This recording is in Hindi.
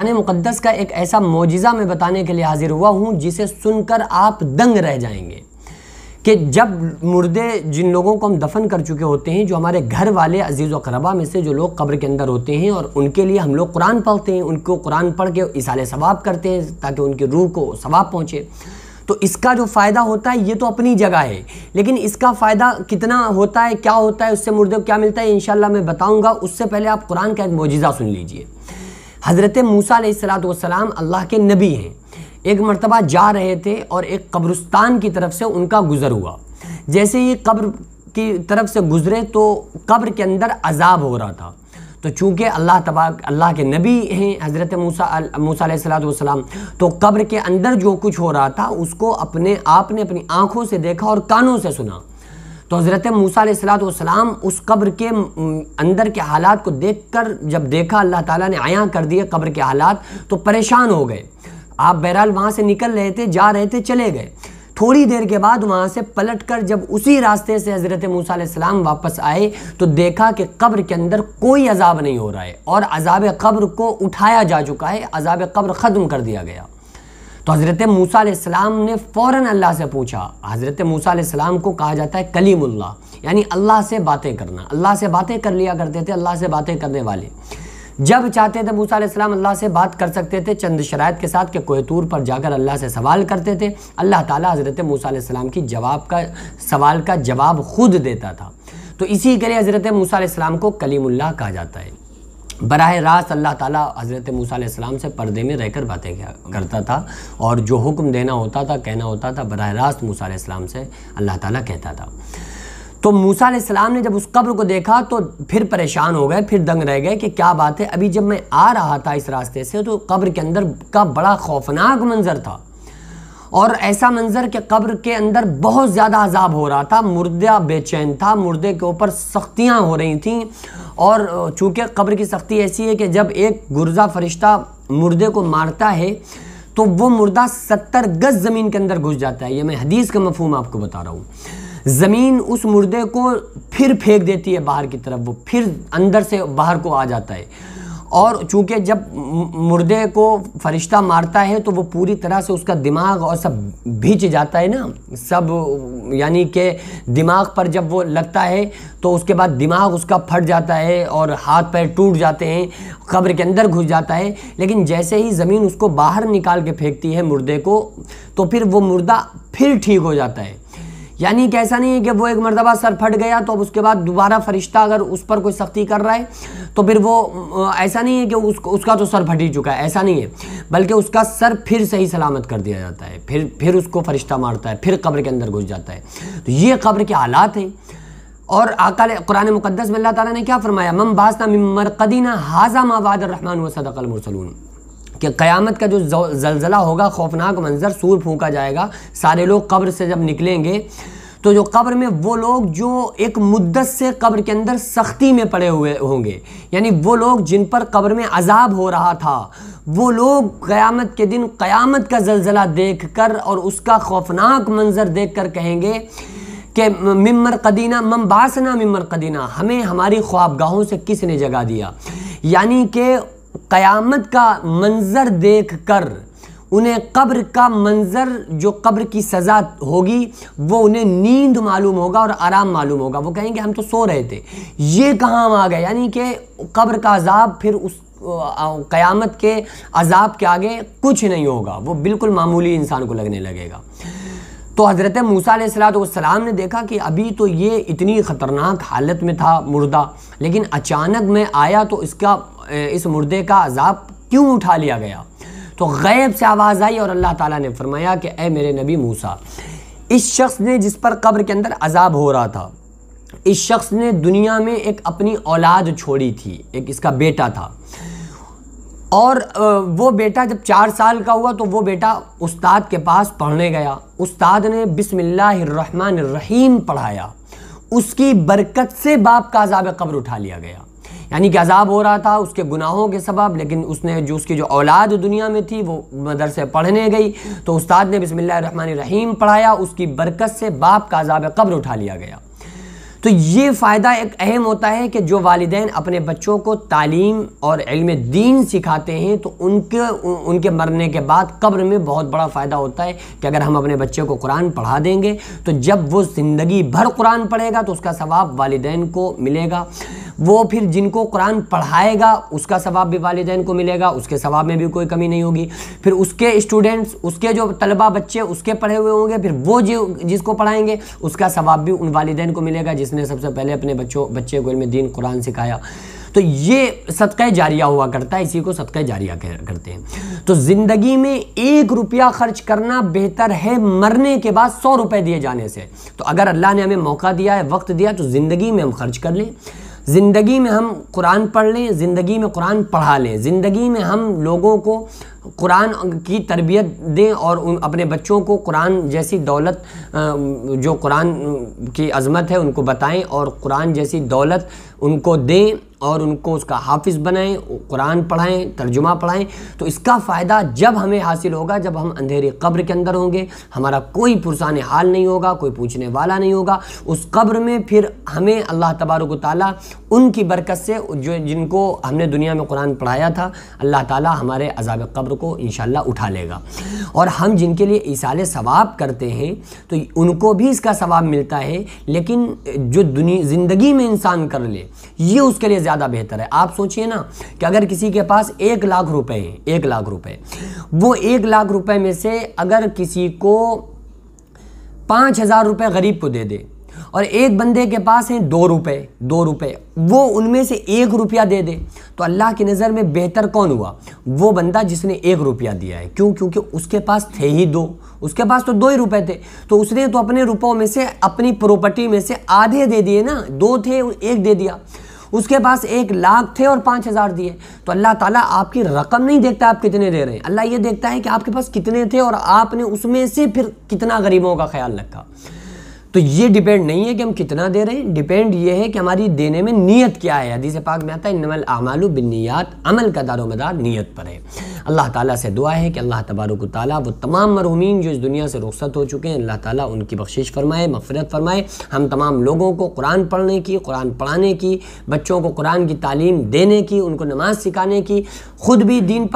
कुरान मुक़दस का एक ऐसा मोजिज़ा मैं बताने के लिए हाजिर हुआ हूँ, जिसे सुनकर आप दंग रह जाएँगे कि जब मुर्दे जिन लोगों को हम दफन कर चुके होते हैं, जो हमारे घर वाले अज़ीज़ व में से जो लोग कब्र के अंदर होते हैं और उनके लिए हम लोग कुरान पढ़ते हैं, उनको कुरान पढ़ के इसाले सवाब करते हैं ताकि उनकी रूह को सवाब पहुँचे। तो इसका जो फ़ायदा होता है, ये तो अपनी जगह है, लेकिन इसका फ़ायदा कितना होता है, क्या होता है, उससे मुर्दे को क्या मिलता है इन मैं बताऊँगा। उससे पहले आप कुरान का एक मोजिज़ा सुन लीजिए। हज़रत मूसा सलाम अल्लाह के नबी हैं। एक मरतबा जा रहे थे और एक कब्रस्तान की तरफ़ से उनका गुज़र हुआ। जैसे ही कब्र की तरफ़ से गुज़रे तो कब्र के अंदर अजाब हो रहा था। तो चूँकि अल्लाह तबा अल्लाह के नबी हैं हज़रत मूसा मूसा सलाम तो कब्र के अंदर जो कुछ हो रहा था, उसको अपने आप ने अपनी आँखों से देखा और कानों से सुना। तो हज़रत मूसा सलाम उस कब्र के अंदर के हालात को देख कर जब देखा, अल्लाह ताला ने आया कर दिए कब्र के हालात तो परेशान हो गए। आप बहरहाल वहाँ से निकल रहे थे, जा रहे थे, चले गए। थोड़ी देर के बाद वहाँ से पलट कर जब उसी रास्ते से हज़रत मूसा सलाम वापस आए तो देखा कि कब्र के अंदर कोई अजाब नहीं हो रहा है और अजाब कब्र को उठाया जा चुका है, अजाब कब्र ख़त्म कर दिया गया। तो हज़रत मूसा ने फ़ौर अल्लाह से पूछा, हज़रत मूसा को कहा जाता है कलीमुल्ला यानी अल्लाह से बातें करना, अल्लाह से बातें कर लिया करते थे, अल्लाह से बातें करने वाले। जब चाहते थे मूसा अल्लाह से बात कर सकते थे, चंद शरात के साथ के कोहतूर पर जाकर अल्लाह से सवाल करते थे, अल्लाह ताला हज़रत मूसा की जवाब का, सवाल का जवाब खुद देता था। तो इसी के लिए हज़रत मूसा को कलीमुल्लाह कहा जाता है। बरह रास्त अल्लाह ताला हज़रत मूसा से पर्दे में रहकर बातें करता था और जो हुक्म देना होता था, कहना होता था, बरह रास्त मूसा से अल्लाह ताला कहता था। तो मूसा ने जब उस कब्र को देखा तो फिर परेशान हो गए, फिर दंग रह गए कि क्या बात है, अभी जब मैं आ रहा था इस रास्ते से तो कब्र के अंदर का बड़ा खौफनाक मंजर था। और ऐसा मंजर कि कब्र के अंदर बहुत ज़्यादा अजाब हो रहा था, मुर्दा बेचैन था, मुर्दे के ऊपर सख्तियाँ हो रही थी और चूँकि कब्र की सख्ती ऐसी है कि जब एक गुर्जा फरिश्ता मुर्दे को मारता है तो वो मुर्दा सत्तर गज ज़मीन के अंदर घुस जाता है। ये मैं हदीस का मफहम आपको बता रहा हूँ। ज़मीन उस मुर्दे को फिर फेंक देती है बाहर की तरफ़, वो फिर अंदर से बाहर को आ जाता है। और चूँकि जब मुर्दे को फरिश्ता मारता है तो वो पूरी तरह से उसका दिमाग और सब भीच जाता है ना। सब, यानी कि दिमाग पर जब वो लगता है तो उसके बाद दिमाग उसका फट जाता है और हाथ पैर टूट जाते हैं, कब्र के अंदर घुस जाता है। लेकिन जैसे ही ज़मीन उसको बाहर निकाल के फेंकती है मुर्दे को तो फिर वो मुर्दा फिर ठीक हो जाता है। यानी कि ऐसा नहीं है कि वो एक मरतबा सर फट गया तो अब उसके बाद दोबारा फरिश्ता अगर उस पर कोई सख्ती कर रहा है तो फिर वो ऐसा नहीं है कि उस, उसका तो सर फट ही चुका है ऐसा नहीं है। बल्कि उसका सर फिर सही सलामत कर दिया जाता है फिर फिर उसको फरिश्ता मारता है फिर कब्र के अंदर घुस जाता है। तो ये कब्र के हालात हैं। और आकाल कुरान मुकदस में अल्लाह ताला ने क्या फरमाया? मम बासना मरकदीना हाजा मावाद रहमान व सदकल मुरसलून। कि क़यामत का जो जलजला होगा, खौफनाक मंजर सूर फूका जाएगा। सारे लोग कब्र से जब निकलेंगे तो जो कब्र में वो लोग जो एक मुद्दत से कब्र के अंदर सख्ती में पड़े हुए होंगे, यानी वो लोग जिन पर कब्र में अजाब हो रहा था, वो लोग क़यामत के दिन क़यामत का जलजला देख कर और उसका खौफनाक मंजर देख कर कहेंगे कि मिमर कदीना मम बासना मिमर कदीना, हमें हमारी ख्वाबगाहों से किसने जगा दिया? यानी कि क़यामत का मंज़र देख कर उन्हें कब्र का मंज़र, जो कब्र की सज़ा होगी, वो उन्हें नींद मालूम होगा और आराम मालूम होगा। वो कहेंगे, हम तो सो रहे थे। ये कहाँ आ गए यानी कि कब्र का अजाब फिर उस क़यामत के अजाब के आगे कुछ नहीं होगा। वो बिल्कुल मामूली इंसान को लगने लगेगा। तो हज़रत मूसा सलाम ने देखा कि अभी तो ये इतनी ख़तरनाक हालत में था मुर्दा, लेकिन अचानक मैं आया तो इसका इस मुर्दे का अजाब क्यों उठा लिया गया? तो गैब से आवाज़ आई और अल्लाह ताला ने फरमाया कि, ए मेरे नबी मूसा, इस शख्स ने जिस पर कब्र के अंदर अजाब हो रहा था, इस शख्स ने दुनिया में एक अपनी औलाद छोड़ी थी, एक इसका बेटा था। और वो बेटा जब चार साल का हुआ तो वो बेटा उस्ताद के पास पढ़ने गया। उस्ताद ने बिस्मिल्लाहिर्रहमानिर्रहीम पढ़ाया। उसकी बरकत से बाप का अजाब कब्र उठा लिया गया। यानी कि अजाब हो रहा था, उसके गुनाहों के सबब, लेकिन उसने जो, उसकी जो औलाद दुनिया में थी, वो मदरसे पढ़ने गई। तो उस्ताद ने बिस्मिल्लाहिर्रहमानिर्रहीम पढ़ाया, उसकी बरकत से बाप का अजाब कब्र उठा लिया गया। तो ये फ़ायदा एक अहम होता है कि जो वालदेन अपने बच्चों को तालीम और इल्म दीन सिखाते हैं तो उनके उनके मरने के बाद कब्र में बहुत बड़ा फ़ायदा होता है कि अगर हम अपने बच्चे को कुरान पढ़ा देंगे तो जब वो ज़िंदगी भर कुरान पढ़ेगा तो उसका सवाब वालदेन को मिलेगा। वो फिर जिनको कुरान पढ़ाएगा, उसका सवाब भी वालदेन को मिलेगा, उसके सवाब में भी कोई कमी नहीं होगी। फिर उसके स्टूडेंट्स उसके जो तलबा बच्चे, उसके पढ़े हुए होंगे, फिर वो जो जिसको पढ़ाएँगे, उसका सवाब भी उन वालदेन को मिलेगा जिसने सबसे पहले अपने बच्चों, बच्चे को इल्म दीन कुरान सिखाया। तो ये सदक़ जारिया हुआ करता है, इसी को सदक़ जारिया करते हैं। तो ज़िंदगी में एक रुपया खर्च करना बेहतर है मरने के बाद सौ रुपये दिए जाने से। तो अगर अल्लाह ने हमें मौका दिया है, वक्त दिया तो ज़िंदगी में हम खर्च कर लें। ज़िंदगी में हम कुरान पढ़ लें, ज़िंदगी में कुरान पढ़ा लें। ज़िंदगी में हम लोगों को कुरान की तरबियत दें और उन अपने बच्चों को कुरान जैसी दौलत जो कुरान की अज़मत है उनको बताएँ और कुरान जैसी दौलत उनको दें और उनको उसका हाफिज़ बनाएँ, कुरान पढ़ाएँ, तर्जुमा पढ़ाएँ। तो इसका फ़ायदा जब हमें हासिल होगा, जब हम अंधेरी कब्र के अंदर होंगे, हमारा कोई पुरसान हाल नहीं होगा, कोई पूछने वाला नहीं होगा। उस कब्र में फिर हमें अल्लाह तबारक ताली उनकी बरकत से, जो जिनको हमने दुनिया में कुरान पढ़ाया था, अल्लाह ताली हमारे अजाब कब्र को इन उठा लेगा। और हम जिनके लिए इसाले सवाब करते हैं तो उनको भी इसका सवाब मिलता है, लेकिन जो दुनिया ज़िंदगी में इंसान कर ले, ये उसके लिए ज़्यादा बेहतर है। आप सोचिए ना कि अगर किसी के पास एक लाख रुपए हैं, एक लाख रुपए, वो एक लाख रुपए में से अगर किसी को पाँच हज़ार रुपये गरीब को दे दे और एक बंदे के पास हैं दो रुपए दो रुपए। वो उनमें से एक रुपया दे दे। तो अल्लाह की नज़र में बेहतर कौन हुआ? वो बंदा जिसने एक रुपया दिया है। क्यों? क्योंकि उसके पास थे ही दो। उसके पास तो दो ही रुपए थे। तो उसने तो अपने रुपयों में से, अपनी प्रॉपर्टी में से आधे दे दिए ना। दो थे, एक दे दिया। उसके पास एक लाख थे और पाँच हज़ार दिए। तो अल्लाह ताला आपकी रकम नहीं देखता आप कितने दे रहे हैं। अल्लाह ये देखता है कि आपके पास कितने थे और आपने उसमें से फिर कितना गरीबों का ख्याल रखा। तो ये डिपेंड नहीं है कि हम कितना दे रहे हैं डिपेंड ये है कि हमारी देने में नीयत क्या है। हदीस पाक में आता है नमल आमालू बिनियात अमल का दारो मदार नीयत पर है। अल्लाह ताला से दुआ है कि अल्लाह तबारक ताला वो तमाम मरहूमिन जो इस दुनिया से रुखसत हो चुके हैं, अल्लाह ताला उनकी बख्शिश फरमाए मफ़रत फरमाए। हम तमाम लोगों को कुरान पढ़ने की, कुरान पढ़ाने की, बच्चों को कुरान की तालीम देने की, उनको नमाज़ सिखाने की, ख़ुद भी दीन पर